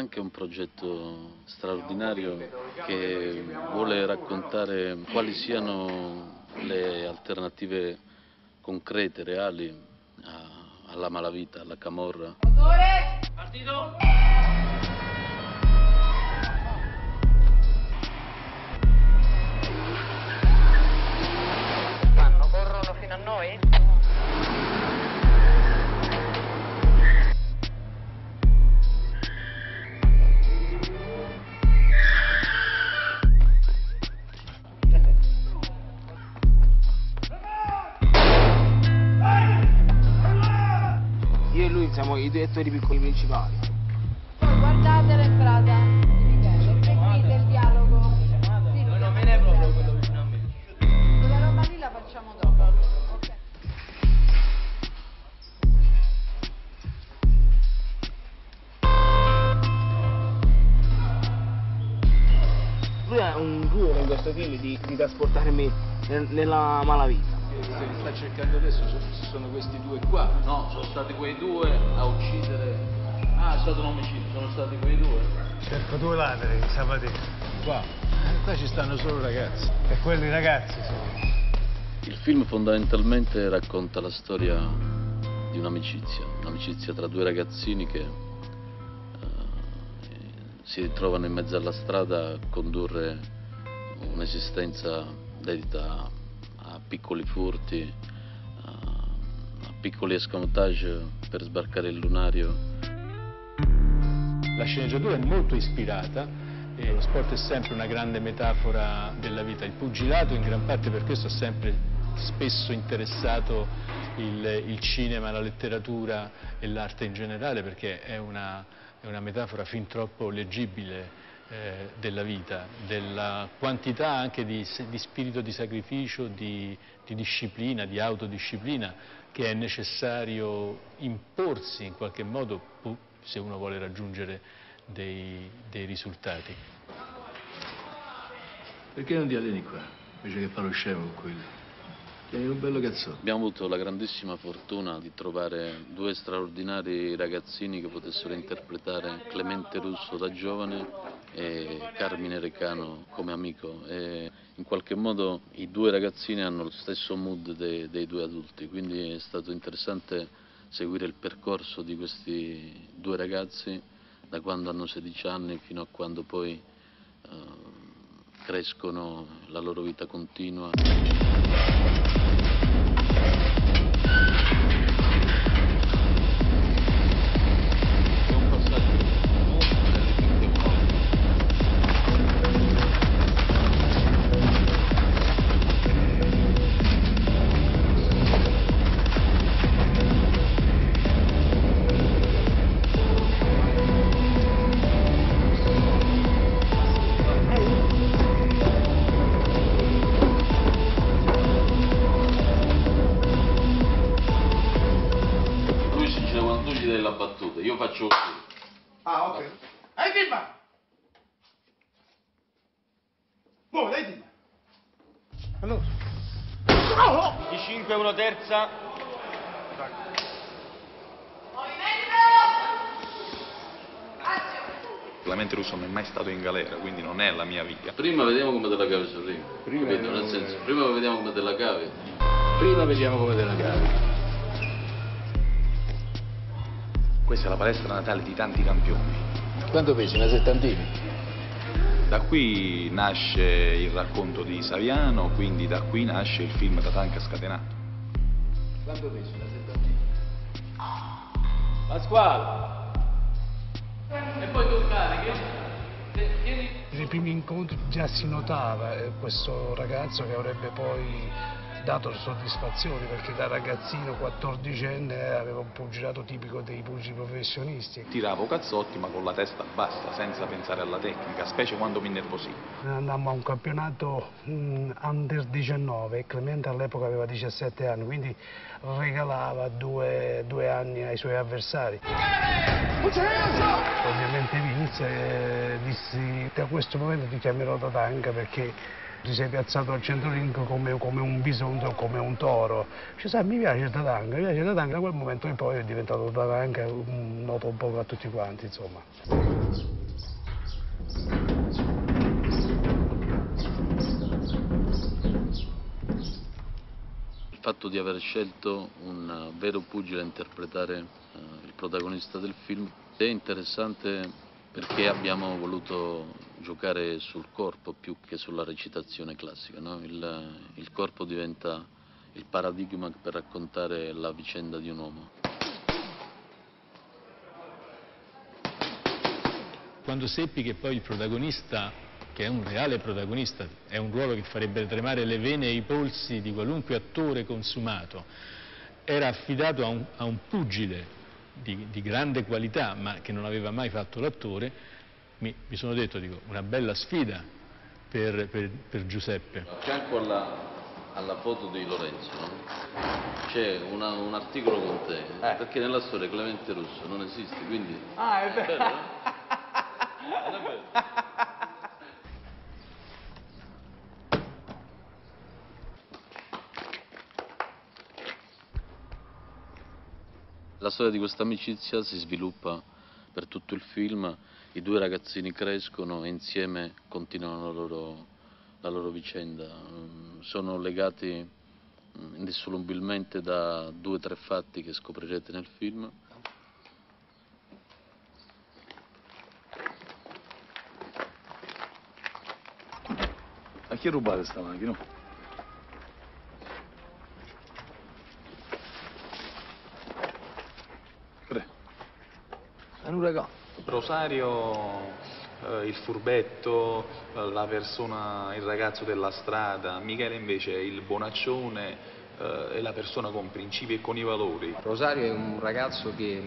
Tatanka è un progetto straordinario che vuole raccontare quali siano le alternative concrete, reali alla malavita, alla camorra. Siamo i due attori piccoli principali. Guardate l'entrata di Michele, seguite il dialogo. Sì, No, non me ne è proprio quello vicino a me. Quella roba lì la facciamo dopo. Ok. Lui ha un ruolo in questo film di, di trasportarmi nel- nella malavita. Quello che sta cercando adesso sono, questi due qua. No, sono stati quei due a uccidere. Ah, è stato un omicidio, sono stati quei due. Cerco due ladri, Sabatini. Qua. Eh, Qua ci stanno solo ragazzi. E quelli ragazzi sono. Il film fondamentalmente racconta la storia di un'amicizia, un'amicizia tra due ragazzini che eh, si ritrovano in mezzo alla strada a condurre un'esistenza dedita a piccoli furti, a, a piccoli escamotage per sbarcare il lunario. La sceneggiatura è molto ispirata e lo sport è sempre una grande metafora della vita. Il pugilato in gran parte per questo ha sempre spesso interessato il, il cinema, la letteratura e l'arte in generale perché è una, è una metafora fin troppo leggibile eh, della vita, della quantità anche di, di spirito di sacrificio, di, di disciplina, di autodisciplina che è necessario imporsi in qualche modo se uno vuole raggiungere dei, dei risultati. Perché non ti alleni qua, invece che fare lo scemo con quelli? Tieni un bello cazzotto. Abbiamo avuto la grandissima fortuna di trovare due straordinari ragazzini che potessero interpretare Clemente Russo da giovane e Carmine Recano come amico e in qualche modo i due ragazzini hanno lo stesso mood de- dei due adulti, quindi è stato interessante seguire il percorso di questi due ragazzi da quando hanno 16 anni fino a quando poi eh, crescono, la loro vita continua. 1 terza. Clemente Russo non è mai stato in galera, quindi non è la mia via. Prima vediamo come te la cavi sul ring. Capito? Nel senso, prima vediamo come te la cavi. Prima vediamo come te la cavi. Questa è la palestra natale di tanti campioni. Quanto pesi? Una settantina? Da qui nasce il racconto di Saviano, quindi da qui nasce il film Tatanka scatenato. Quanto pesi? Una settantina? Pasquale. E poi tu carichi. Tieni. Nei primi incontri già si notava eh, questo ragazzo che avrebbe poi dato soddisfazioni perché da ragazzino 14enne aveva un pugilato tipico dei pugili professionisti. Tiravo cazzotti ma con la testa bassa, senza pensare alla tecnica, specie quando mi innervosivo. Andammo a un campionato mm, under 19 Clemente all'epoca aveva 17 anni, quindi regalava due, due anni ai suoi avversari. Ovviamente vinse, eh, dissi da questo momento ti chiamerò Tatanka perché ti sei piazzato al centro ring come, come un bisogno come un toro. Ci sa, mi piace Tatanka, mi piace Tatanka, da quel momento in poi è diventato Tatanka, un noto un po' a tutti quanti, insomma. Il fatto di aver scelto un vero pugile a interpretare eh, il protagonista del film è interessante perché abbiamo voluto giocare sul corpo più che sulla recitazione classica. No? Il, il corpo diventa il paradigma per raccontare la vicenda di un uomo. Quando seppi che poi il protagonista, che è un reale protagonista, è un ruolo che farebbe tremare le vene e i polsi di qualunque attore consumato, era affidato a un, a un pugile di, di, grande qualità, ma che non aveva mai fatto l'attore, mi, mi, sono detto, dico, una bella sfida per, per, per Giuseppe. A fianco alla, alla foto di Lorenzo no? c'è un articolo con te, eh. perché nella storia Clemente Russo non esiste, quindi... Ah, è vero. vero no? Non è vero? La storia di questa amicizia si sviluppa per tutto il film, i due ragazzini crescono e insieme continuano la loro, la loro vicenda. Mm, sono legati mm, indissolubilmente da due o tre fatti che scoprirete nel film. A chi rubate sta macchina? È un uragano. Rosario, eh, il furbetto, eh, la persona, il ragazzo della strada, Michele invece è il bonaccione, eh, è la persona con principi e con i valori. Rosario è un ragazzo che,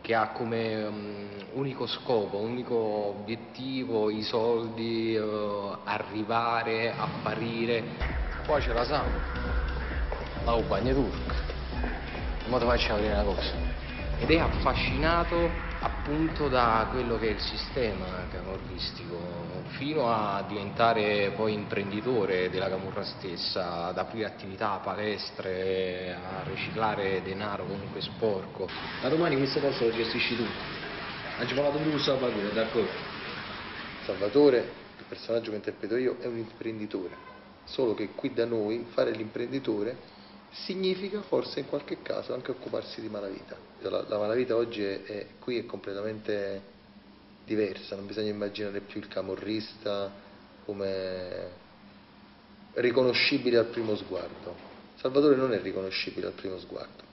che ha come unico scopo, unico obiettivo i soldi, eh, arrivare, apparire. Poi c'è la Sam, la compagna turca. Ma ti facciamo vedere una cosa ed è affascinato appunto da quello che è il sistema camorristico, fino a diventare poi imprenditore della camorra stessa, ad aprire attività, palestre, a riciclare denaro comunque sporco. Ma domani questo posto lo gestisci tu. Parlato tu Salvatore, d'accordo? Salvatore, il personaggio che interpreto io, è un imprenditore, solo che qui da noi fare l'imprenditore significa forse in qualche caso anche occuparsi di malavita. La, la malavita oggi è, è, qui è completamente diversa, non bisogna immaginare più il camorrista come riconoscibile al primo sguardo. Salvatore non è riconoscibile al primo sguardo.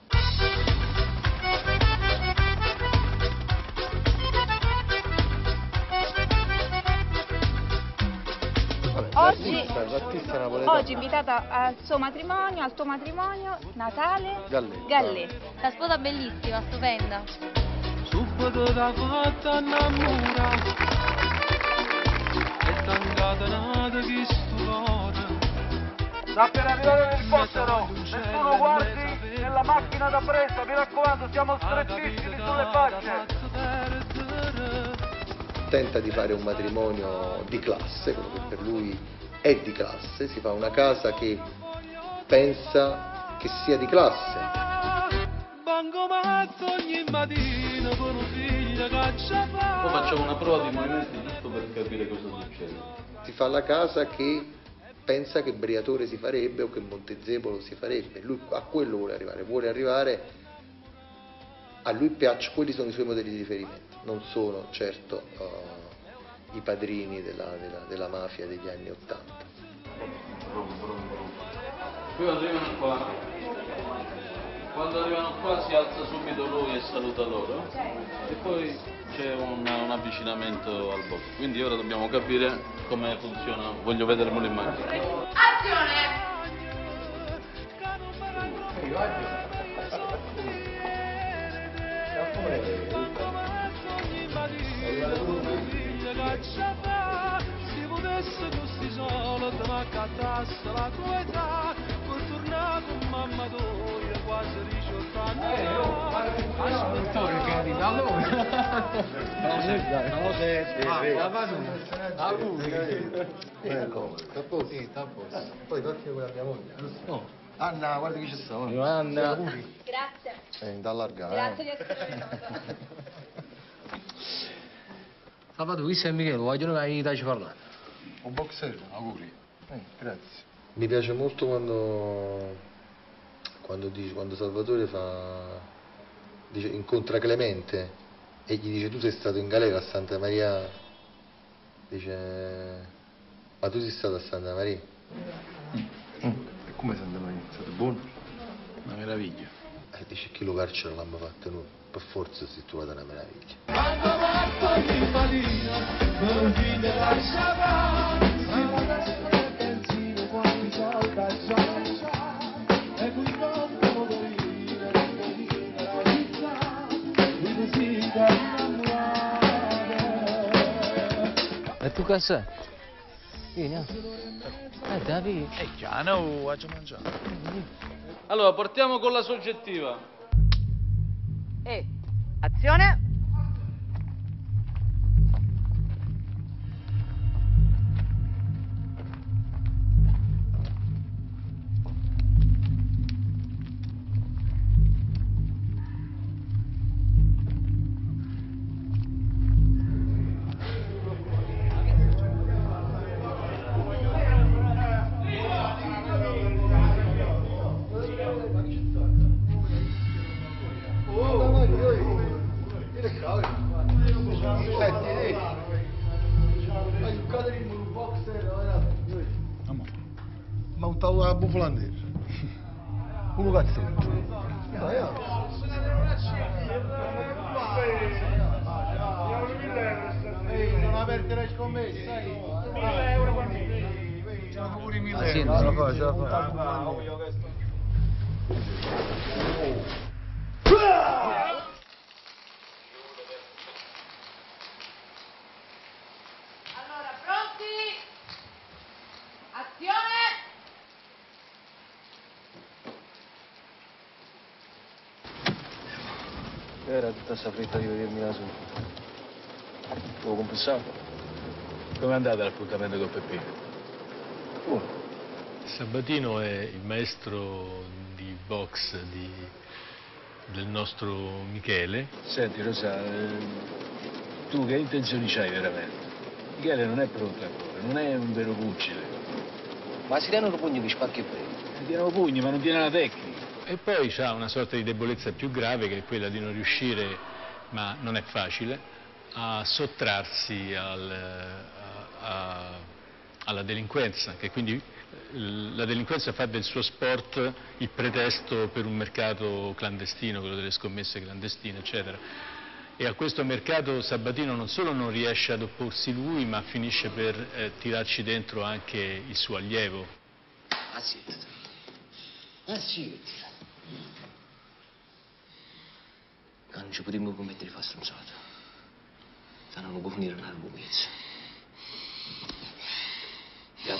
Oggi, oggi invitata al suo matrimonio, al tuo matrimonio, Natale Galletta. Galletta. La sposa bellissima, stupenda. Subito da fatta innamora E tancata nata che stupore Sta per arrivare nel postero, nessuno guardi nella macchina da presa, mi raccomando, siamo strettissimi sulle facce. Tenta di fare un matrimonio di classe, quello che per lui è di classe, si fa una casa che pensa che sia di classe. Poi facciamo una prova di movimenti giusto per capire cosa succede. Si fa la casa che pensa che Briatore si farebbe o che Montezepolo si farebbe, lui a quello vuole arrivare, vuole arrivare, a lui piace, quelli sono i suoi modelli di riferimento, non sono certo uh, i padrini della, della, della, mafia degli anni Ottanta. Poi arrivano qua, quando arrivano qua si alza subito lui e saluta loro e poi c'è un, un, avvicinamento al box. Quindi ora dobbiamo capire come funziona, voglio vedermelo in macchina. Azione! Si potesse questi soldi ma accattasse la tua età Per tornare con mamma tua quasi 18 anni Dottore Carina, allora. No, sette, Ah, tre. la. Ecco, a posto? Sì, sta a posto. Poi tocchi con la mia moglie? No. Anna, guarda chi ci sta. Anna. Grazie. Eh, da allargare. Grazie di essere venuto. Salvatore, questo è Michele, vogliono che mi taci parlare. Un boxer, auguri. Eh, grazie. Mi piace molto quando, quando, dice, quando Salvatore fa, dice, incontra Clemente e gli dice tu sei stato in galera a Santa Maria, dice ma tu sei stato a Santa Maria? E come Santa Maria? È stato buono? Una meraviglia. E dice che lo carcere l'hanno fatto noi, per forza si è trovata una meraviglia. Quando morto di Maria, non ti lasciava. Benzina quando salta e qui non devo morire, non venire la vita, mi desidero innamorare. E tu che sei? Vieni, ah. Eh, Davide. Eh, già, no, faccio mangiare. Allora, partiamo con la soggettiva. E azione. Le scommesse, sai? 1000 euro per me. Pure i Ah, sì, ce la fa, ce la Allora, pronti? Azione! Era tutta questa fretta di vedermi da solo. L'ho compensato. Com'è andata l'appuntamento con Peppino? Buono. Sabatino è il maestro di box di- del nostro Michele. Senti Rosa, eh, tu che intenzioni c'hai veramente? Michele non è pronto ancora, non è un vero pugile. Ma si danno pugni di spacchi e premi. Tiene un pugni, ma non tiene la tecnica. E poi ha una sorta di debolezza più grave che è quella di non riuscire, ma non è facile, a sottrarsi al- a- alla delinquenza, che quindi eh, la delinquenza fa del suo sport il pretesto per un mercato clandestino, quello delle scommesse clandestine, eccetera. E a questo mercato Sabatino non solo non riesce ad opporsi lui, ma finisce per eh, tirarci dentro anche il suo allievo. Ah sì. Ah sì. Che non ci potremmo fare stronzata. Se non può finire.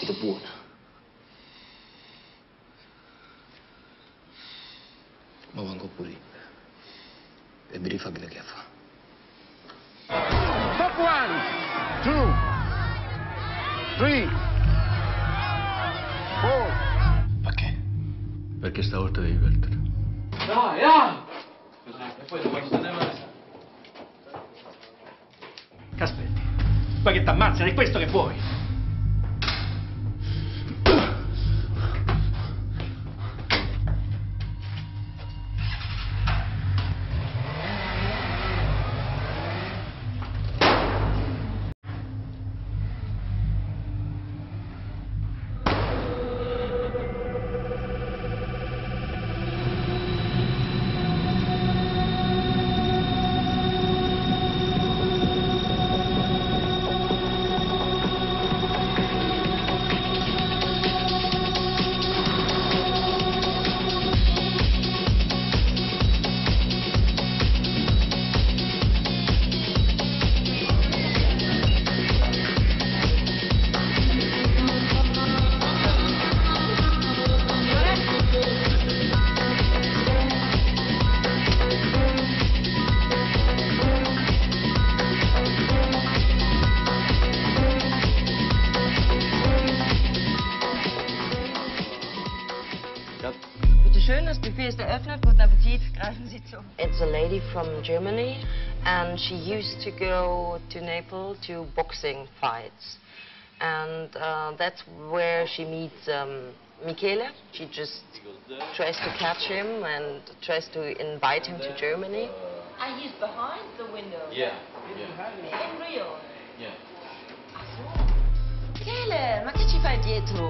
È buona. Ma vengo pure. E mi rifà che che fa. Stop one, two, three, four. Perché stavolta devi perdere. Dai, ah! Così, e poi dopo se ne va. Che aspetti? Poi che t'ammazzano, è questo che vuoi? From Germany, and she used to go to Naples to boxing fights. And uh, that's where she meets um, Michele. She just tries to catch him and tries to invite him to Germany. Ah, he's behind the window. Yeah, yeah, In real. yeah. Michele, ma che ci fai dietro?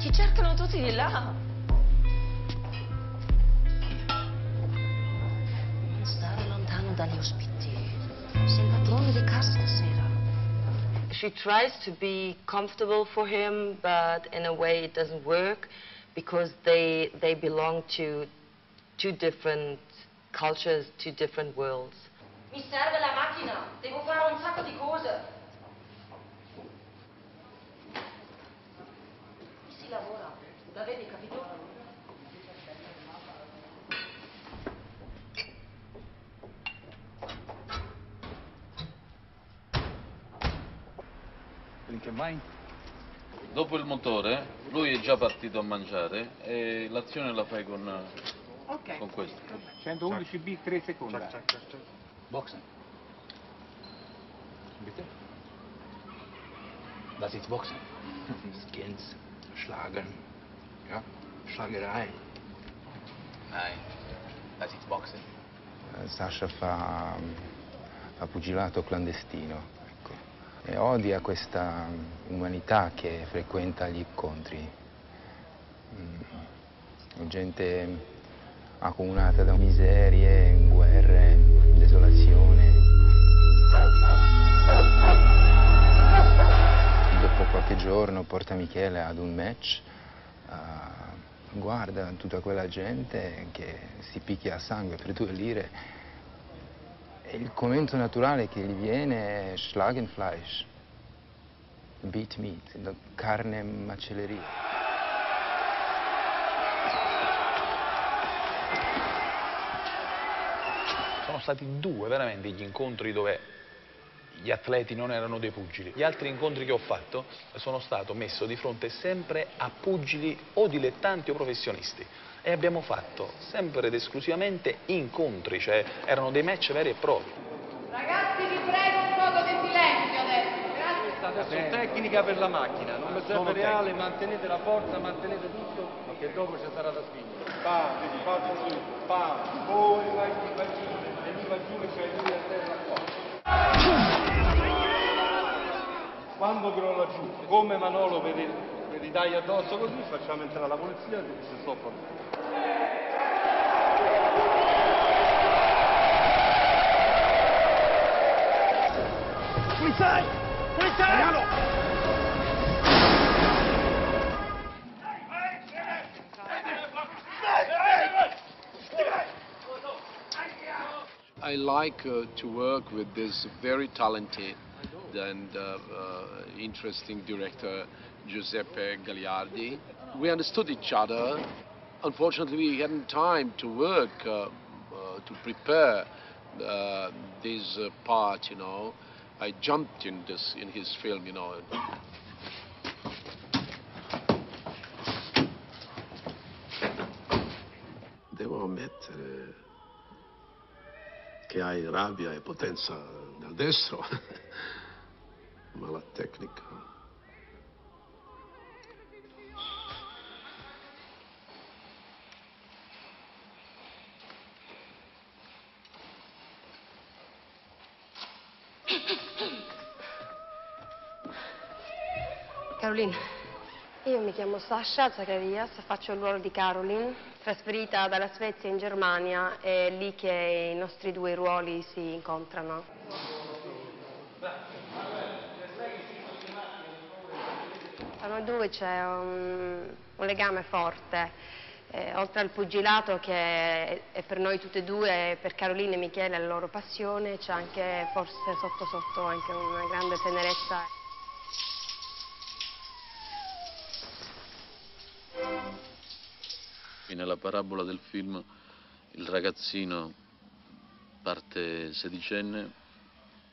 Ci cercano tutti di là. Dagli ospiti. Sei padrone di casa stasera. She tries to be comfortable for him, but in a way it doesn't work because they they belong to two different cultures, two different worlds. Mi serve la macchina, devo fare un sacco di cose. Qui si lavora, la vedi, capito? Vai? Dopo il motore, lui è già partito a mangiare e l'azione la fai con, Ok. con questo. 111B, 3 secondi. Boxen. Bitte? Was ist Boxen? Skins, Schlagen, ja, Schlagerei. Nein, das ist Boxen. Sasha fa, fa pugilato clandestino e odia questa umanità che frequenta gli incontri. Mm, gente accomunata da miserie, guerre, desolazione. Dopo qualche giorno porta Michele ad un match, eh, guarda tutta quella gente che si picchia a sangue per due lire il commento naturale che gli viene è Schlagenfleisch, beat meat, carne macelleria. Sono stati due veramente gli incontri dove gli atleti non erano dei pugili. Gli altri incontri che ho fatto sono stato messo di fronte sempre a pugili o dilettanti o professionisti e abbiamo fatto sempre ed esclusivamente incontri, cioè erano dei match veri e propri. Ragazzi, vi prego un poco di silenzio adesso. Grazie. Adesso tecnica per la macchina, non serve reale, mantenete la forza, mantenete tutto, che dopo ci sarà da spingere. Pam, vedi, fatto su, pam, poi vai giù, vai giù, e lui va giù e c'è lui a terra qua. Quando crolla giù, come Manolo per il, per i tagli addosso così, facciamo entrare la polizia e si stoppa. Polizei! Polizei! I like uh, to work with this very talented and uh, uh, interesting director, Giuseppe Gagliardi. We understood each other. Unfortunately, we hadn't time to work, uh, uh, to prepare uh, this uh, part, you know. I jumped in this in his film, you know. Devo ammettere che hai rabbia e potenza nel destro, ma la tecnica... Caroline, io mi chiamo Sasha Zacharias, faccio il ruolo di Caroline, trasferita dalla Svezia in Germania, è lì che i nostri due ruoli si incontrano. Tra noi due c'è un, un legame forte. Eh, oltre al pugilato che è, per noi tutte e due, per Caroline e Michele la loro passione, c'è anche forse sotto sotto anche una grande tenerezza. Nella parabola del film il ragazzino parte sedicenne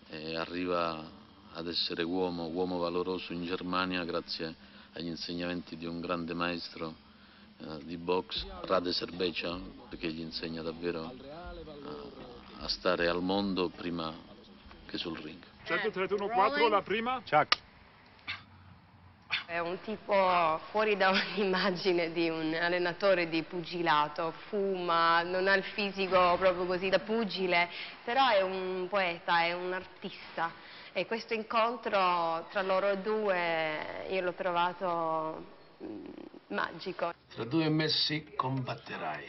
e arriva ad essere uomo, uomo valoroso in Germania grazie agli insegnamenti di un grande maestro eh, di box, Rade Serbecia, che gli insegna davvero eh, a stare al mondo prima che sul ring. 131-4, la prima. Chuck. È un tipo fuori da un'immagine di un allenatore di pugilato, fuma, non ha il fisico proprio così da pugile, però è un poeta, è un artista e questo incontro tra loro due io l'ho trovato mm, magico. Tra due messi combatterai.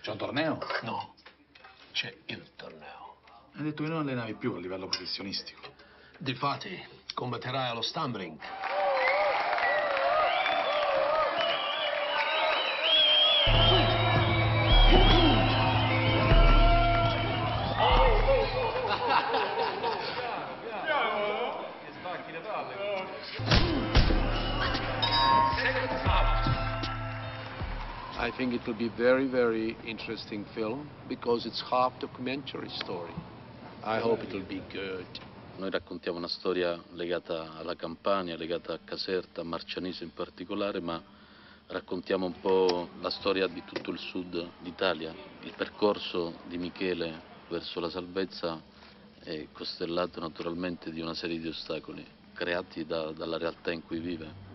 C'è un torneo? No, c'è il torneo. Hai detto che non allenavi più a livello professionistico. Difatti, allo. I think it will be very, very interesting film because it's half documentary story. I hope it will be good. Noi raccontiamo una storia legata alla Campania, legata a Caserta, a Marcianise in particolare, ma raccontiamo un po' la storia di tutto il sud d'Italia. Il percorso di Michele verso la salvezza è costellato naturalmente di una serie di ostacoli creati da- dalla realtà in cui vive.